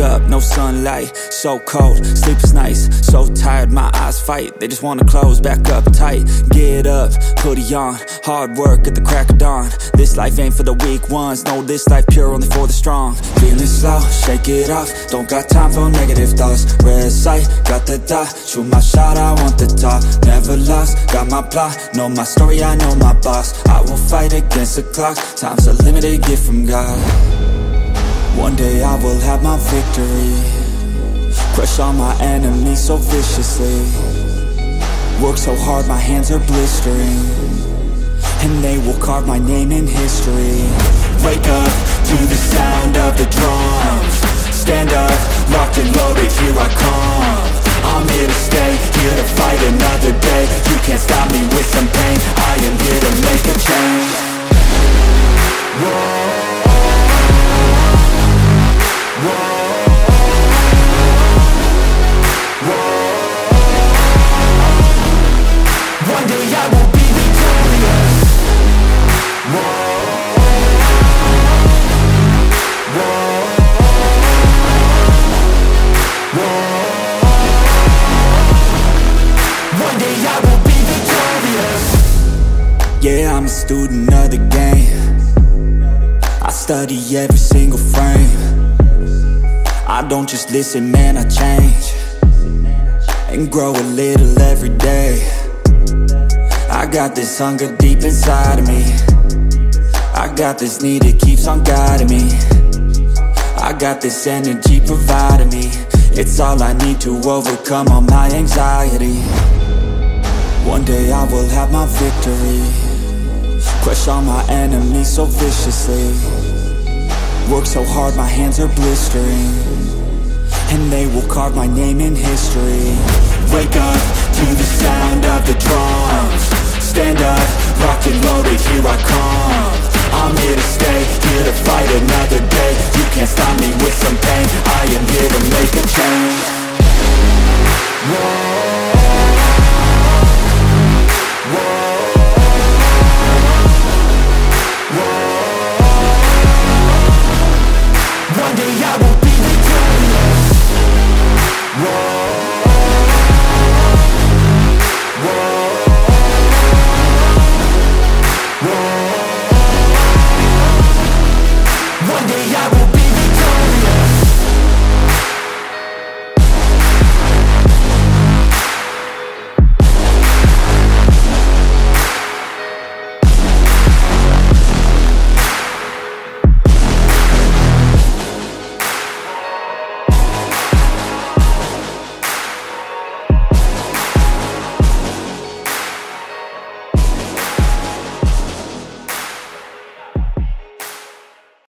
Moonlight, so cold, sleep is nice So tired, my eyes fight They just wanna close, back up tight Get up, put hoodie on Hard work at the crack of dawn This life ain't for the weak ones No, this life pure only for the strong Feeling slow, shake it off Don't got time for negative thoughts Red sight, got the dot Shoot my shot, I want the top Never lost, got my plot Know my story, I know my boss I will fight against the clock Time's a limited gift from God One day I will have my victory. Crush all my enemies so viciously. Work so hard, my hands are blistering. And they will carve my name in history. Wake up to the sound of the drums. Stand up, locked and loaded, here I come. I'm here to stay, here to fight another day. You can't stop me with some pain Yeah, I'm a student of the game. I study every single frame. I don't just listen, man, I change. And grow a little every day. I got this hunger deep inside of me. I got this need, it keeps on guiding me. I got this energy providing me. It's all I need to overcome all my anxiety. One day I will have my victory Crush all my enemies so viciously. Work so hard my hands are blistering. And they will carve my name in history